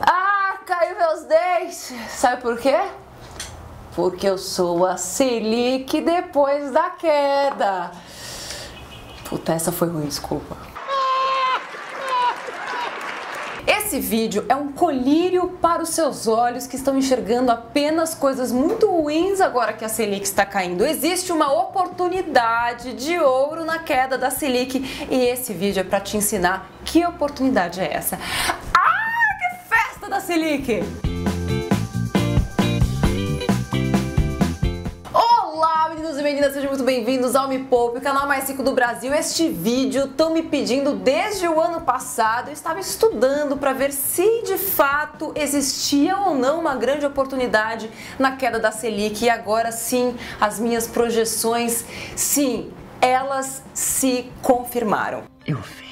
Ah, caiu meus dentes. Sabe por quê? Porque eu sou a Selic depois da queda. Puta, essa foi ruim, desculpa. Esse vídeo é um colírio para os seus olhos que estão enxergando apenas coisas muito ruins agora que a Selic está caindo. Existe uma oportunidade de ouro na queda da Selic e esse vídeo é para te ensinar que oportunidade é essa. Selic! meninos e meninas, sejam muito bem-vindos ao Me Poupe, o canal mais rico do Brasil. Este vídeo estão me pedindo desde o ano passado. Eu estava estudando para ver se de fato existia ou não uma grande oportunidade na queda da Selic. E agora sim, as minhas projeções, sim, elas se confirmaram. Eu fiz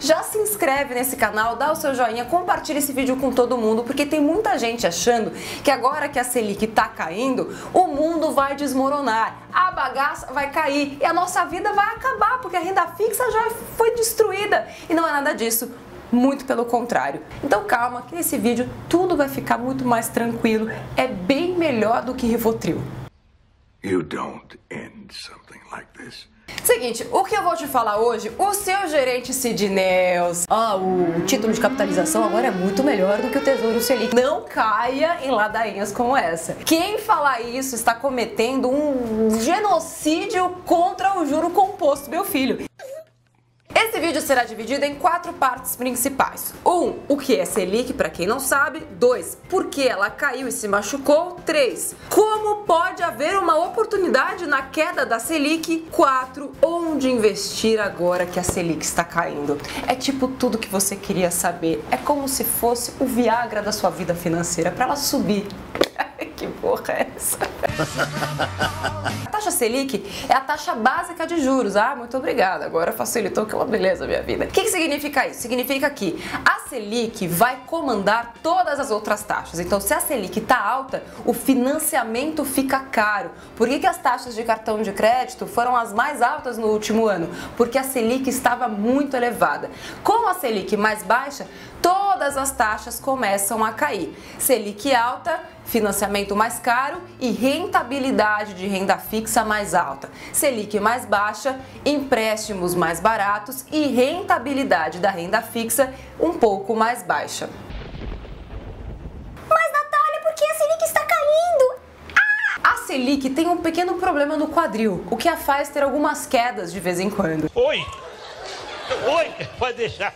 já se inscreve nesse canal, dá o seu joinha, compartilha esse vídeo com todo mundo, porque tem muita gente achando que agora que a Selic tá caindo, o mundo vai desmoronar, a bagaça vai cair e a nossa vida vai acabar, porque a renda fixa já foi destruída. E não é nada disso. Muito pelo contrário. Então calma, que nesse vídeo tudo vai ficar muito mais tranquilo. É bem melhor do que Rivotril. You don't end something like this. Seguinte, o que eu vou te falar hoje, o seu gerente Sidneus, ah, o título de capitalização agora é muito melhor do que o Tesouro Selic. Não caia em ladainhas como essa. Quem falar isso está cometendo um genocídio contra o juro composto, meu filho. Vídeo será dividido em quatro partes principais. 1. Um, o que é Selic, para quem não sabe. 2. Por que ela caiu e se machucou. 3. Como pode haver uma oportunidade na queda da Selic. 4. Onde investir agora que a Selic está caindo. É tipo tudo que você queria saber. É como se fosse o Viagra da sua vida financeira para ela subir. Que porra é essa? a taxa Selic é a taxa básica de juros. Ah, muito obrigada. Agora facilitou aquela beleza minha vida. O que, que significa isso? Significa que a Selic vai comandar todas as outras taxas. Então, se a Selic está alta, o financiamento fica caro. Por que, que as taxas de cartão de crédito foram as mais altas no último ano? Porque a Selic estava muito elevada. Com a Selic mais baixa, todas as taxas começam a cair. Selic alta, financiamento mais caro e rentabilidade de renda fixa mais alta. Selic mais baixa, empréstimos mais baratos e rentabilidade da renda fixa um pouco mais baixa. Mas Natália, por que a Selic está caindo? Ah! A Selic tem um pequeno problema no quadril, o que a faz ter algumas quedas de vez em quando. Oi! Oi, pode deixar.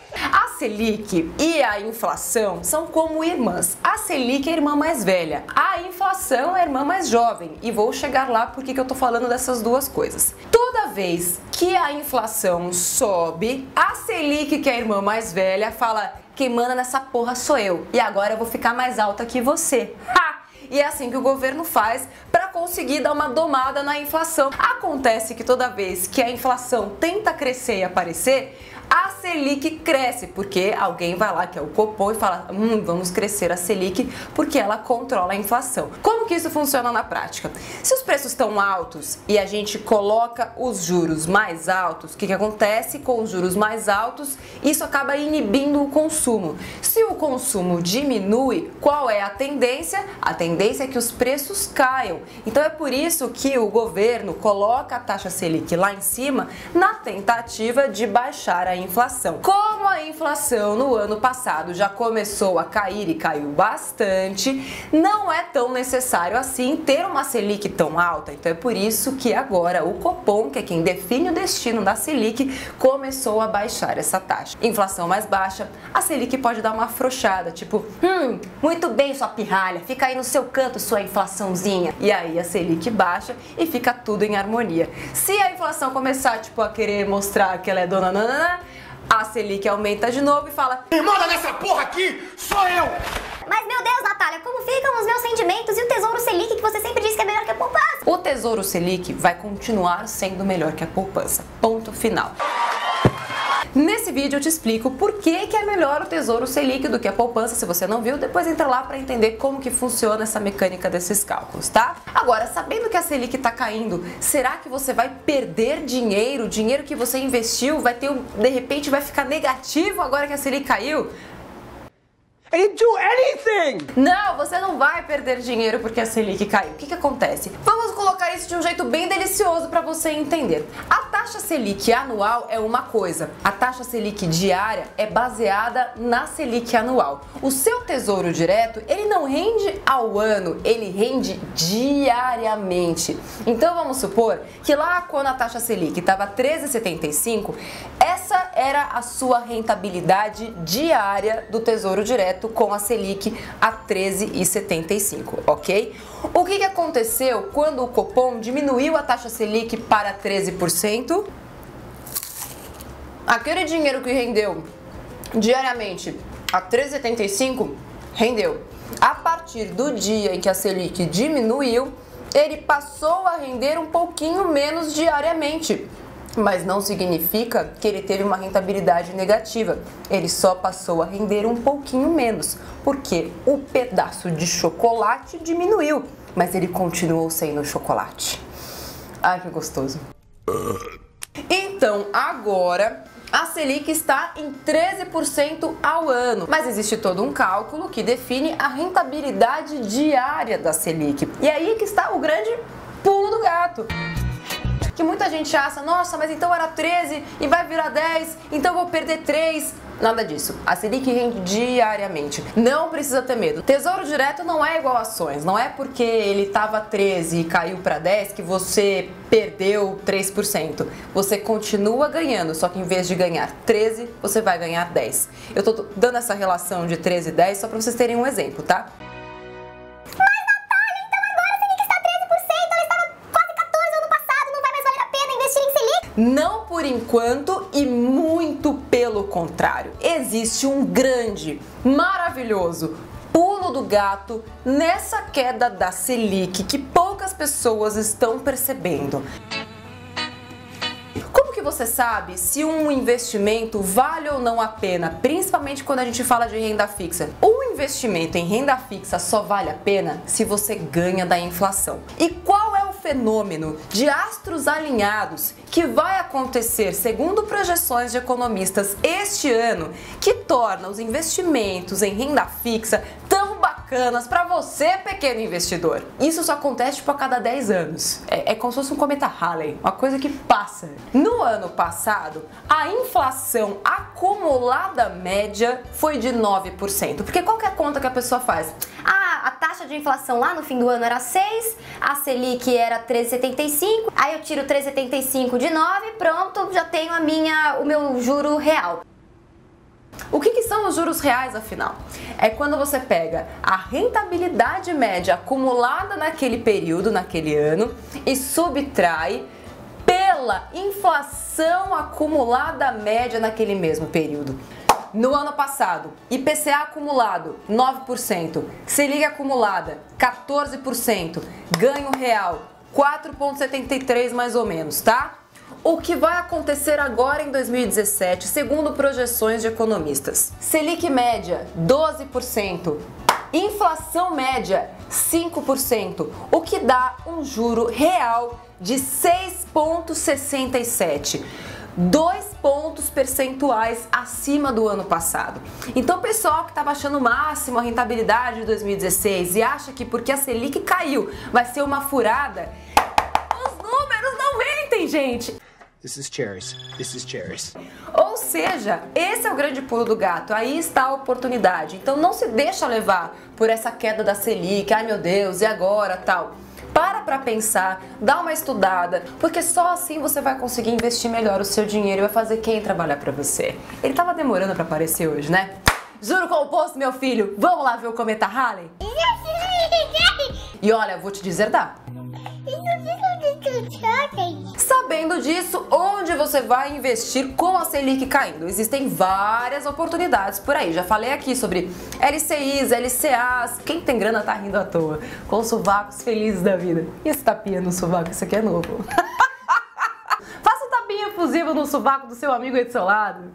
Selic e a inflação são como irmãs. A Selic é a irmã mais velha, a inflação é a irmã mais jovem. E vou chegar lá porque que eu tô falando dessas duas coisas. Toda vez que a inflação sobe, a Selic, que é a irmã mais velha, fala: quem manda nessa porra sou eu. E agora eu vou ficar mais alta que você. Ha! E é assim que o governo faz para conseguir dar uma domada na inflação. Acontece que toda vez que a inflação tenta crescer e aparecer, a Selic cresce, porque alguém vai lá, que é o Copom, e fala: hum, vamos crescer a Selic porque ela controla a inflação. Como que isso funciona na prática? Se os preços estão altos e a gente coloca os juros mais altos, o que, que acontece com os juros mais altos? Isso acaba inibindo o consumo. Se o consumo diminui, qual é a tendência? A tendência é que os preços caiam. Então é por isso que o governo coloca a taxa Selic lá em cima na tentativa de baixar a inflação. Como a inflação no ano passado já começou a cair e caiu bastante, não é tão necessário assim ter uma Selic tão alta. Então é por isso que agora o Copom, que é quem define o destino da Selic, começou a baixar essa taxa. Inflação mais baixa, a Selic pode dar uma afrouxada, tipo, hum, muito bem sua pirralha, fica aí no seu canto sua inflaçãozinha. E aí a Selic baixa e fica tudo em harmonia. Se a inflação começar, tipo, a querer mostrar que ela é dona nanana, a Selic aumenta de novo e fala: Quem manda nessa porra aqui sou eu! Mas meu Deus, Natália, como ficam os meus sentimentos e o Tesouro Selic que você sempre diz que é melhor que a poupança? O Tesouro Selic vai continuar sendo melhor que a poupança. Ponto final. Nesse vídeo eu te explico por que, que é melhor o Tesouro Selic do que a poupança. Se você não viu, depois entra lá para entender como que funciona essa mecânica desses cálculos, tá? Agora, sabendo que a Selic está caindo, será que você vai perder dinheiro? Dinheiro que você investiu vai ter, de repente vai ficar negativo agora que a Selic caiu? I didn't do anything! Não, você não vai perder dinheiro porque a Selic caiu. O que, que acontece? Vamos colocar isso de um jeito bem delicioso para você entender. A taxa Selic anual é uma coisa, a taxa Selic diária é baseada na Selic anual. O seu tesouro direto, ele não rende ao ano, ele rende diariamente. Então vamos supor que lá quando a taxa Selic estava 13,75, essa era a sua rentabilidade diária do tesouro direto com a Selic a 13,75, ok? O que, que aconteceu quando o Copom diminuiu a taxa Selic para 13%? Aquele dinheiro que rendeu diariamente a 13,75 rendeu. A partir do dia em que a Selic diminuiu, ele passou a render um pouquinho menos diariamente mas não significa que ele teve uma rentabilidade negativa. Ele só passou a render um pouquinho menos, porque o pedaço de chocolate diminuiu, mas ele continuou sendo chocolate. Ai, que gostoso. Então, agora a Selic está em 13% ao ano, mas existe todo um cálculo que define a rentabilidade diária da Selic. E aí que está o grande pulo do gato que muita gente acha, nossa, mas então era 13 e vai virar 10, então vou perder 3. Nada disso. A Selic rende diariamente. Não precisa ter medo. Tesouro direto não é igual ações. Não é porque ele estava 13 e caiu para 10 que você perdeu 3%. Você continua ganhando, só que em vez de ganhar 13, você vai ganhar 10. Eu tô dando essa relação de 13 e 10 só para vocês terem um exemplo, tá? Não por enquanto e muito pelo contrário. Existe um grande, maravilhoso pulo do gato nessa queda da Selic que poucas pessoas estão percebendo. Como que você sabe se um investimento vale ou não a pena, principalmente quando a gente fala de renda fixa? Um investimento em renda fixa só vale a pena se você ganha da inflação. E qual fenômeno de astros alinhados que vai acontecer, segundo projeções de economistas, este ano, que torna os investimentos em renda fixa bacanas para você, pequeno investidor. Isso só acontece tipo a cada 10 anos. É, é como se fosse um cometa Halley, uma coisa que passa. No ano passado, a inflação acumulada média foi de 9%. Porque qual que é a conta que a pessoa faz? Ah, a taxa de inflação lá no fim do ano era 6, a Selic era 13,75, aí eu tiro 13,75 de 9, pronto, já tenho a minha, o meu juro real. O que, que, são os juros reais, afinal? É quando você pega a rentabilidade média acumulada naquele período, naquele ano, e subtrai pela inflação acumulada média naquele mesmo período. No ano passado, IPCA acumulado 9%, Selic acumulada 14%, ganho real 4,73 mais ou menos, tá? O que vai acontecer agora em 2017, segundo projeções de economistas? Selic média 12%, inflação média 5%, o que dá um juro real de 6,67 dois pontos percentuais acima do ano passado. Então, pessoal que estava achando máximo a rentabilidade de 2016 e acha que porque a Selic caiu vai ser uma furada, os números não mentem, gente. This is cherries. This is cherries. Ou seja, esse é o grande pulo do gato. Aí está a oportunidade. Então não se deixa levar por essa queda da Selic. Ai meu Deus, e agora, tal. Para para pensar, dá uma estudada, porque só assim você vai conseguir investir melhor o seu dinheiro e vai fazer quem trabalhar para você. Ele tava demorando para aparecer hoje, né? Juro composto, meu filho. Vamos lá ver o cometa Halley? E olha, vou te dizer, dá. Sabendo disso, onde você vai investir com a Selic caindo? Existem várias oportunidades por aí. Já falei aqui sobre LCIs, LCAs. Quem tem grana tá rindo à toa. Com sovacos felizes da vida. E esse tapinha no sovaco? Isso aqui é novo. Faça um tapinha efusivo no sovaco do seu amigo aí do seu lado.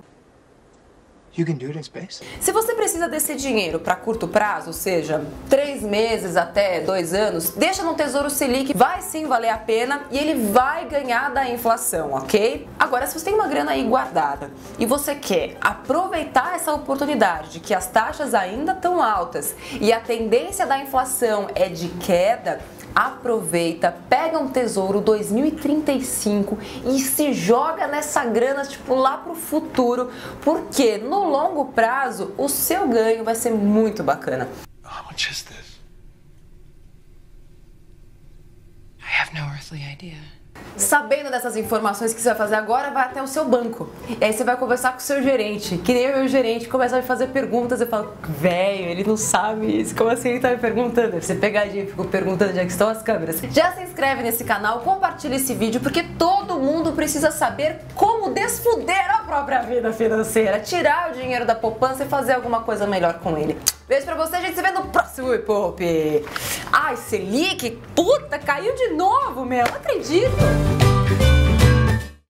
Se você precisa desse dinheiro para curto prazo, ou seja, três meses até dois anos, deixa no Tesouro Selic, vai sim valer a pena e ele vai ganhar da inflação, ok? Agora, se você tem uma grana aí guardada e você quer aproveitar essa oportunidade de que as taxas ainda estão altas e a tendência da inflação é de queda, aproveita, pega um tesouro 2035 e se joga nessa grana tipo lá pro futuro, porque no longo prazo o seu ganho vai ser muito bacana. How much is this? I have no earthly idea. Sabendo dessas informações que você vai fazer agora, vai até o seu banco. E aí você vai conversar com o seu gerente, que nem o meu gerente, começa a me fazer perguntas. Eu falo, velho, ele não sabe isso. Como assim ele tá me perguntando? Você pegadinha, ficou perguntando onde é que estão as câmeras. Já se inscreve nesse canal, compartilha esse vídeo, porque todo mundo precisa saber como desfuder a própria vida financeira, tirar o dinheiro da poupança e fazer alguma coisa melhor com ele. Beijo pra você, a gente se vê no próximo Me Poupe. Ai, Selic, puta, caiu de novo, meu, não acredito.